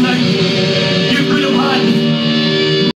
summer year.